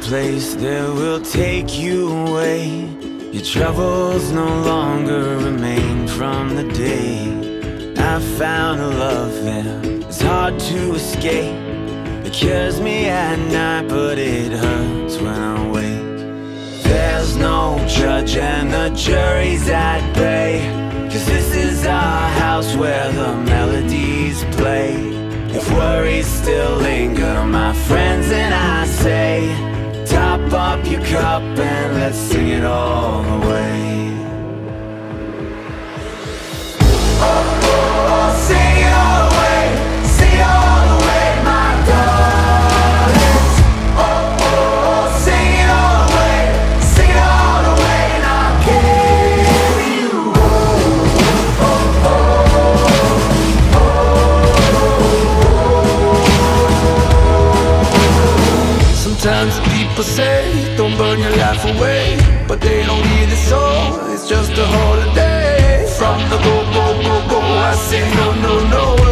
place that will take you away. Your troubles no longer remain from the day I found a love there. It's hard to escape. It kills me at night, but it hurts when I wake. There's no judge and the jury's at bay. Cause this is our house where the melodies play. If worries still linger, my friends and I say, up your cup and let's sing it all say don't burn your life away. But they don't need it so It's just a holiday. From the go, go, go, go I say no, no, no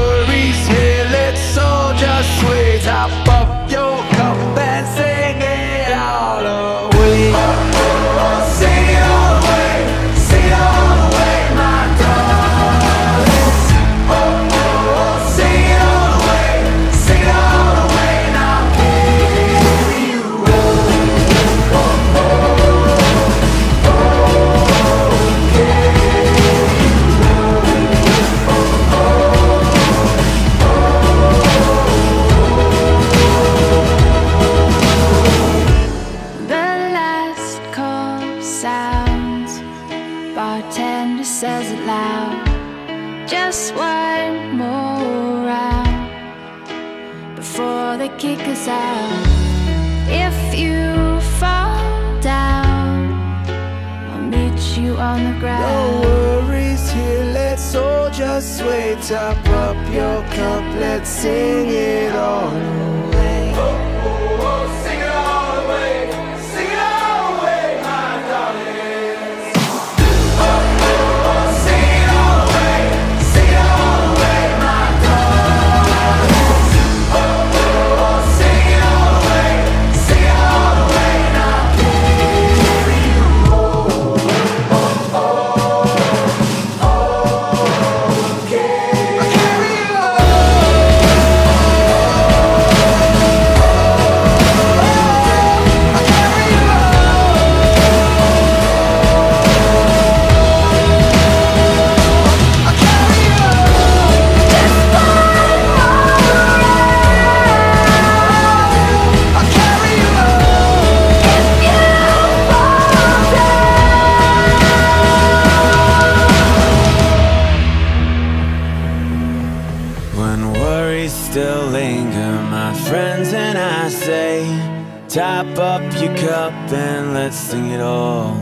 sounds. Bartender says it loud. Just one more round before they kick us out. If you fall down, I'll meet you on the ground. No worries here Let's all just sway Top up your cup Let's sing it all away When worries still linger, my friends and I say, Top up your cup and let's sing it all